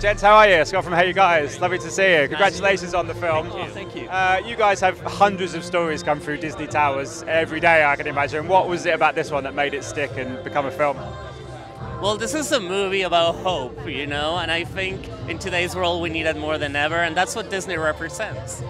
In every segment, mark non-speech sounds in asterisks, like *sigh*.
Gents, how are you? Scott from Hey You Guys. Lovely to see you. Congratulations on the film. Oh, thank you. Uh, you guys have hundreds of stories come through Disney Towers every day, I can imagine. What was it about this one that made it stick and become a film? Well, this is a movie about hope, you know, and I think in today's world we need it more than ever, and that's what Disney represents.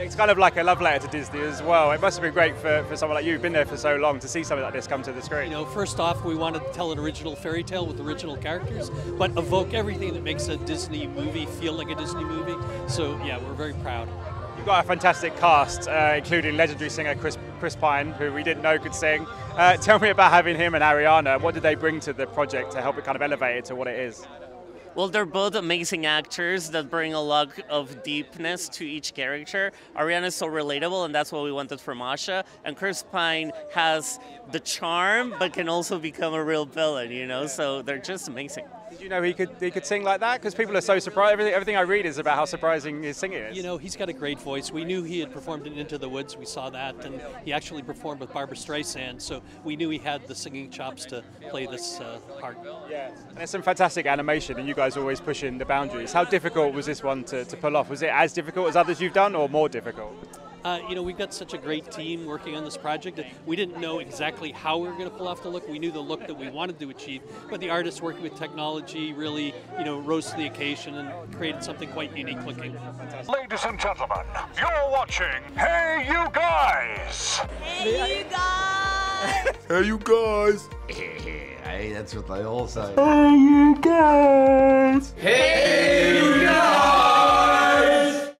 It's kind of like a love letter to Disney as well. It must have been great for, for someone like you who've been there for so long to see something like this come to the screen. You know, first off, we wanted to tell an original fairy tale with original characters, but evoke everything that makes a Disney movie feel like a Disney movie. So, yeah, we're very proud. You've got a fantastic cast, uh, including legendary singer Chris, Chris Pine, who we didn't know could sing. Uh, tell me about having him and Ariana. What did they bring to the project to help it kind of elevate it to what it is? Well, they're both amazing actors that bring a lot of deepness to each character. Ariana is so relatable, and that's what we wanted from Asha. And Chris Pine has the charm, but can also become a real villain, you know? So they're just amazing. Did you know he could he could sing like that? Because people are so surprised. Everything, everything I read is about how surprising his singing is. You know, he's got a great voice. We knew he had performed in Into the Woods. We saw that, and he actually performed with Barbra Streisand. So we knew he had the singing chops to play this uh, part. Yeah, and there's some fantastic animation, and you guys are always pushing the boundaries. How difficult was this one to, to pull off? Was it as difficult as others you've done, or more difficult? Uh, you know, we've got such a great team working on this project. We didn't know exactly how we were going to pull off the look. We knew the look that we wanted to achieve, but the artists working with technology really, you know, rose to the occasion and created something quite unique looking. Ladies and gentlemen, you're watching Hey You Guys! Hey, you guys! Hey, you guys! *laughs* hey, that's what they all say. Hey, you guys! Hey, you guys!